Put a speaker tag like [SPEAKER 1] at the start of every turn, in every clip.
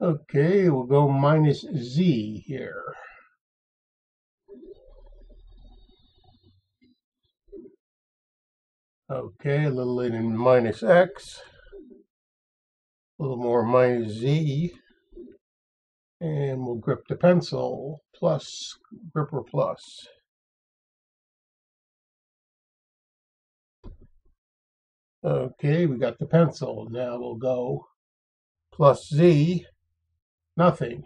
[SPEAKER 1] Okay, we'll go minus z here. Okay, a little in minus x, a little more minus z, and we'll grip the pencil, plus, gripper plus. Okay, we got the pencil. Now we'll go plus z, nothing.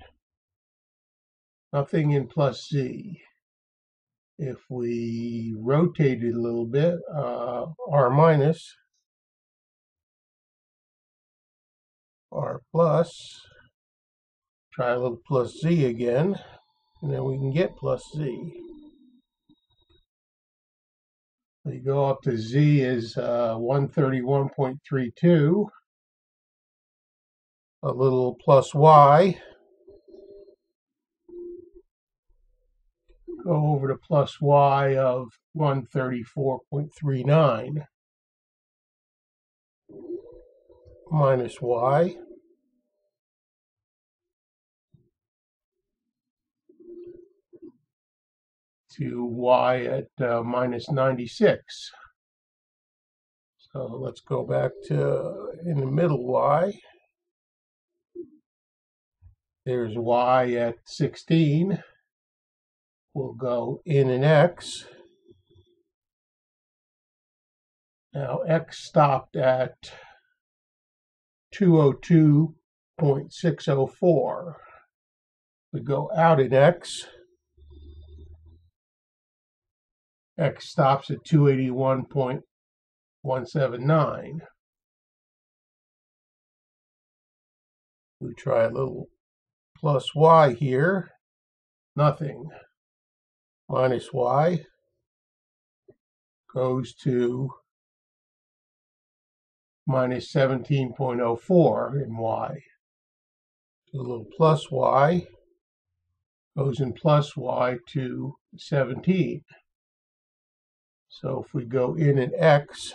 [SPEAKER 1] Nothing in plus z. If we rotate it a little bit, uh, r minus, r plus, try a little plus z again, and then we can get plus z. We go up to z is uh, 131.32, a little plus y, go over to plus y of 134.39 minus y. to y at uh, minus 96. So let's go back to in the middle y. There's y at 16 we'll go in an x. Now x stopped at 202.604. We go out in x. X stops at 281.179. We try a little plus y here. Nothing minus y goes to minus 17.04 in y. So a little plus y goes in plus y to 17. So if we go in an x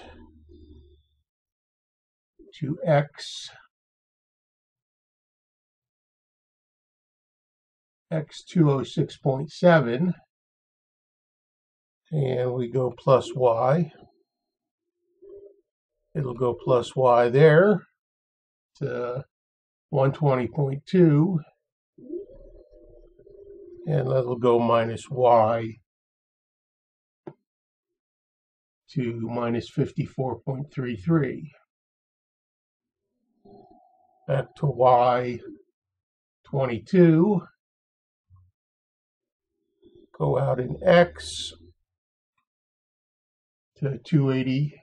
[SPEAKER 1] to x x206.7 and we go plus y. It'll go plus y there to 120.2 and that'll go minus y to minus 54.33. Back to y 22. Go out in x to 280.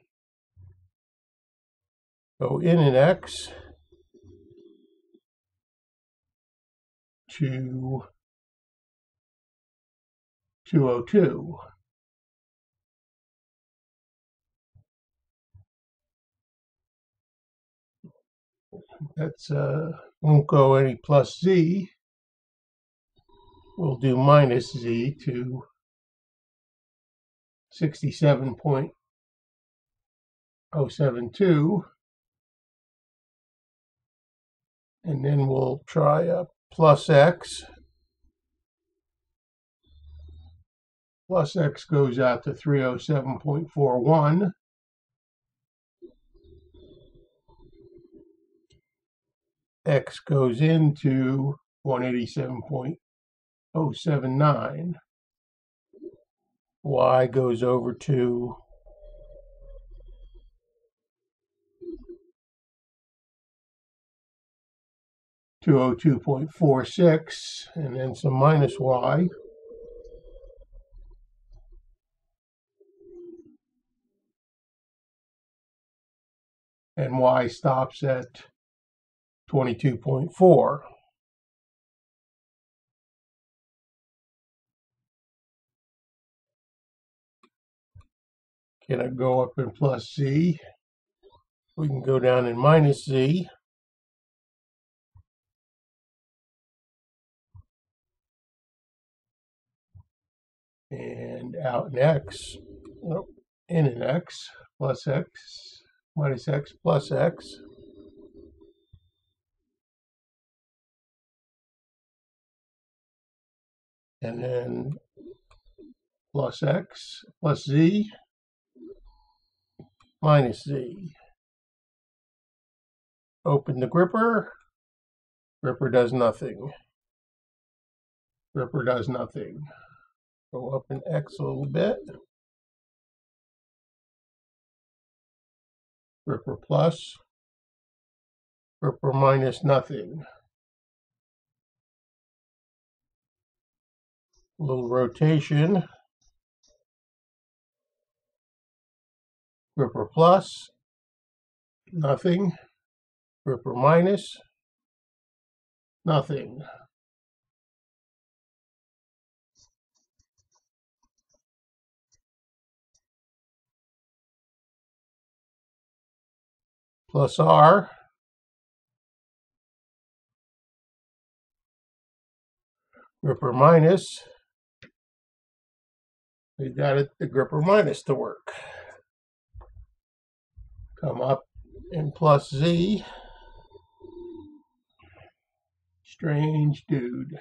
[SPEAKER 1] Go in an X to 202. That's uh, won't go any plus z. We'll do minus z to 67.072. And then we'll try a plus x. Plus x goes out to 307.41. X goes into 187.079 y goes over to two oh two point four six and then some minus y. And y stops at 22.4. Can I go up in plus Z? We can go down in minus Z. And out in X, nope, in an X, plus X, minus X, plus X. And then plus X, plus Z minus z. Open the gripper. Gripper does nothing. Gripper does nothing. Go up in X a little bit. Gripper plus. Gripper minus nothing. little rotation. Gripper plus, nothing. Gripper minus, nothing. Plus R. Gripper minus, we got it, the gripper minus to work. Come up in plus Z. Strange dude.